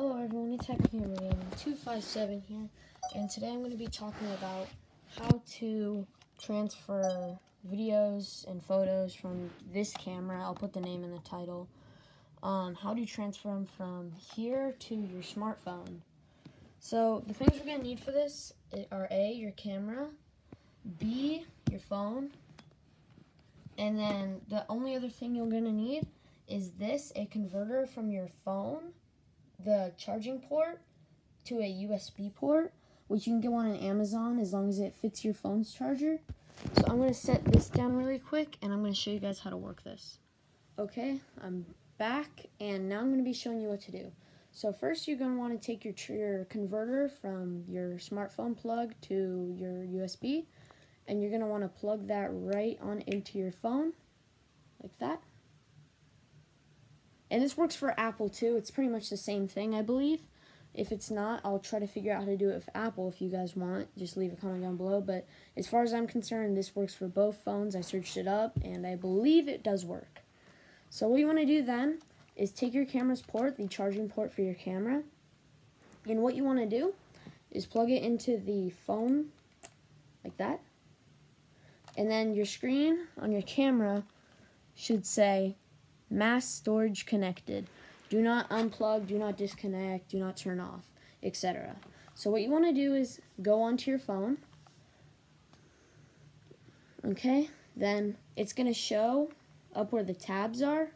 Hello everyone, it's Happy Camera Gaming 257 here, and today I'm going to be talking about how to transfer videos and photos from this camera, I'll put the name in the title, um, how to transfer them from here to your smartphone. So the things we're going to need for this are A, your camera, B, your phone, and then the only other thing you're going to need is this, a converter from your phone the charging port to a USB port, which you can get one on Amazon as long as it fits your phone's charger. So I'm going to set this down really quick and I'm going to show you guys how to work this. Okay, I'm back and now I'm going to be showing you what to do. So first you're going to want to take your, your converter from your smartphone plug to your USB and you're going to want to plug that right on into your phone like that. And this works for Apple too. It's pretty much the same thing, I believe. If it's not, I'll try to figure out how to do it with Apple if you guys want. Just leave a comment down below. But as far as I'm concerned, this works for both phones. I searched it up, and I believe it does work. So what you want to do then is take your camera's port, the charging port for your camera, and what you want to do is plug it into the phone like that. And then your screen on your camera should say mass storage connected. Do not unplug, do not disconnect, do not turn off, etc. So what you want to do is go onto your phone. Okay, then it's going to show up where the tabs are.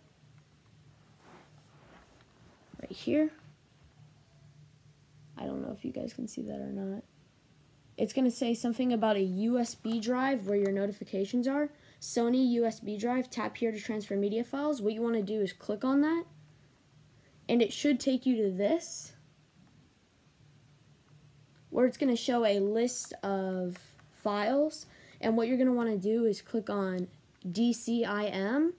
Right here. I don't know if you guys can see that or not. It's going to say something about a USB drive where your notifications are. Sony USB drive, tap here to transfer media files. What you want to do is click on that, and it should take you to this, where it's going to show a list of files, and what you're going to want to do is click on DCIM,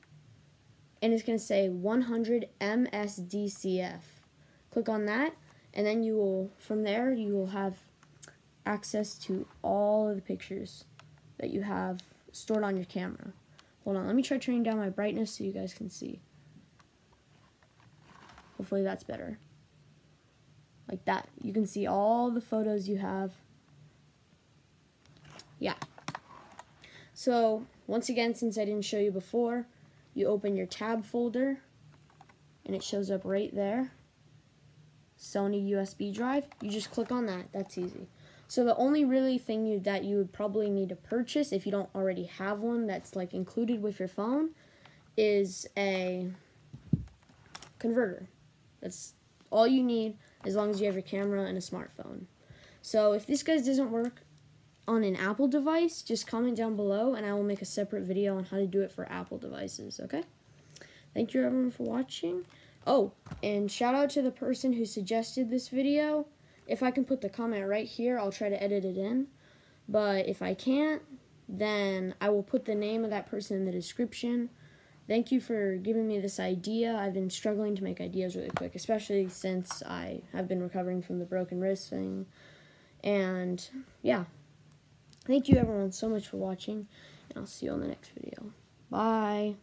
and it's going to say 100 MSDCF. Click on that, and then you will, from there, you will have access to all of the pictures that you have stored on your camera. Hold on, let me try turning down my brightness so you guys can see. Hopefully that's better. Like that. You can see all the photos you have. Yeah. So, once again, since I didn't show you before, you open your tab folder, and it shows up right there. Sony USB drive. You just click on that. That's easy. So the only really thing you, that you would probably need to purchase if you don't already have one that's like included with your phone is a converter. That's all you need as long as you have your camera and a smartphone. So if this guys doesn't work on an Apple device, just comment down below and I will make a separate video on how to do it for Apple devices, okay? Thank you everyone for watching. Oh, and shout out to the person who suggested this video. If I can put the comment right here, I'll try to edit it in. But if I can't, then I will put the name of that person in the description. Thank you for giving me this idea. I've been struggling to make ideas really quick, especially since I have been recovering from the broken wrist thing. And yeah, thank you everyone so much for watching, and I'll see you on the next video. Bye.